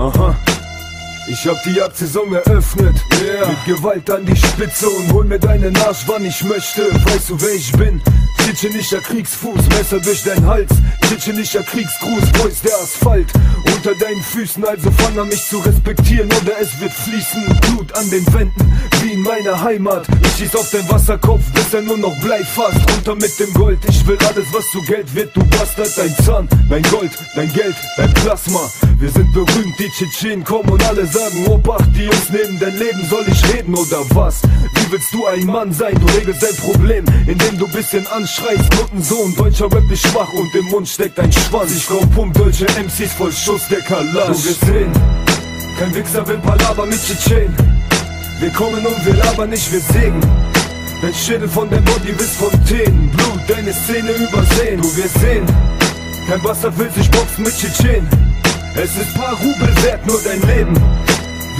Aha. Ich hab die Jagdsaison eröffnet yeah. Mit Gewalt an die Spitze und hol mir deinen Arsch, wann ich möchte Weißt du, wer ich bin? Tschetschenischer Kriegsfuß, Messer durch dein Hals. Tschetschenischer Kriegsgruß, Boys der Asphalt. Unter deinen Füßen, also fang an mich zu respektieren oder es wird fließen. Blut an den Wänden, wie in meiner Heimat. Ich schieß auf dein Wasserkopf, bis er nur noch Blei fasst. Runter mit dem Gold, ich will alles, was zu Geld wird, du Bastard. Dein Zahn, dein Gold, dein Geld, dein Plasma. Wir sind berühmt, die Tschetschenen kommen und alle sagen, Obacht, die uns nehmen dein Leben, soll ich reden oder was? Wie willst du ein Mann sein? Du regelst dein Problem, indem du bisschen anschreist. Nuttensohn, deutscher Rap ist schwach und im Mund steckt ein Schwanz. Ich komm pump deutsche MCs voll Schuss der Kalasch. Du gesehen, kein Wichser will Palaver mit Tschetschen. Wir kommen und wir labern nicht, wir sägen. Dein Schädel von der Body bis Fontänen. Blut, deine Szene übersehen. Du wirst sehen, kein Bastard will sich boxen mit Tschetschen. Es ist paar Rubel wert, nur dein Leben.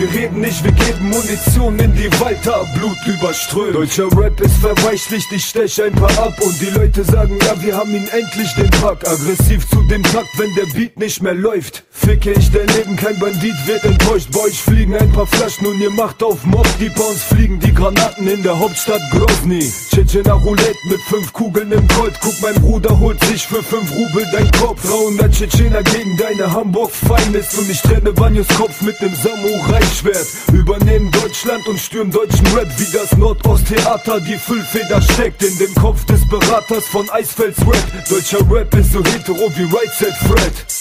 Wir reden nicht, wir geben Munition in die Walter, Blut überströmt. Deutscher Rap ist verweichlicht, ich stech ein paar ab und die Leute sagen, ja, wir haben ihn endlich den Pack. Aggressiv zu dem Takt, wenn der Beat nicht mehr läuft. Ficke ich dein Leben, kein Bandit wird enttäuscht. Bei euch fliegen ein paar Flaschen und ihr macht auf Mob. Die Bounce fliegen die Granaten in der Hauptstadt Grozny. Tschetschener Roulette mit fünf Kugeln im Gold. Guck, mein Bruder holt sich für fünf Rubel dein Kopf. 300 Tschetschener gegen deine Hamburg-Feindnis und ich trenne Banyos Kopf mit dem Samurai. Schwert. Übernehmen Deutschland und stürmen deutschen Rap wie das Nordosttheater. Die Füllfeder steckt in dem Kopf des Beraters von Eisfelds Rap. Deutscher Rap ist so hetero wie Right Said Fred.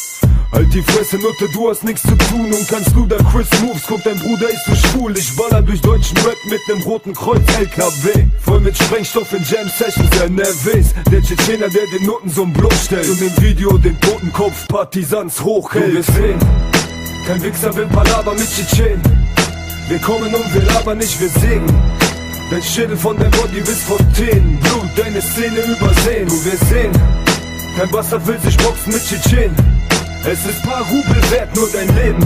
Halt die Fresse, Nutte, du hast nichts zu tun und kannst du da Chris Moves. Guck, dein Bruder ist so schwul. Ich baller durch deutschen Rap mit nem roten Kreuz LKW. Voll mit Sprengstoff in Jam Sessions, der nervös. Der Tschetschener, der den Noten so bloßstellt. Und im Video den Totenkopf Partisans hochhält. Wir sehen, kein Wichser will Palaver mit Tschetschen. Wir kommen und wir labern nicht, wir sägen. Dein Schädel von der Body bis Fontänen. Blut, deine Szene übersehen. Du wirst sehen, kein Bastard will sich boxen mit Tschetschen. Es ist paar Rubel wert, nur dein Leben.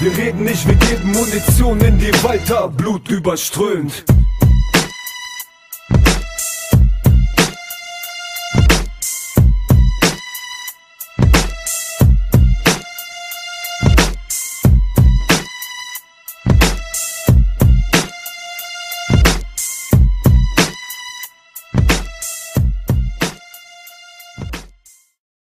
Wir reden nicht, wir geben Munition in die Walter, Blut überströmt.